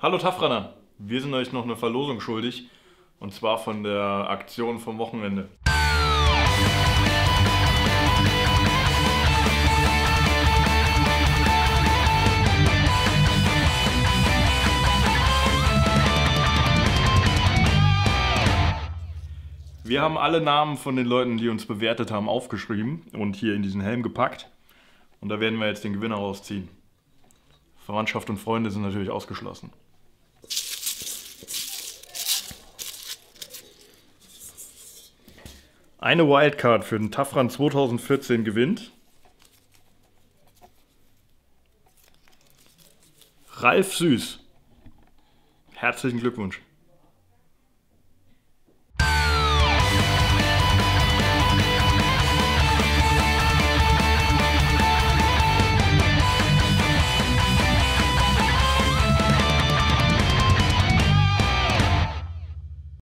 Hallo Tafraner, wir sind euch noch eine Verlosung schuldig und zwar von der Aktion vom Wochenende. Wir haben alle Namen von den Leuten, die uns bewertet haben, aufgeschrieben und hier in diesen Helm gepackt. Und da werden wir jetzt den Gewinner rausziehen. Verwandtschaft und Freunde sind natürlich ausgeschlossen. Eine Wildcard für den Tafran 2014 gewinnt. Ralf Süß. Herzlichen Glückwunsch.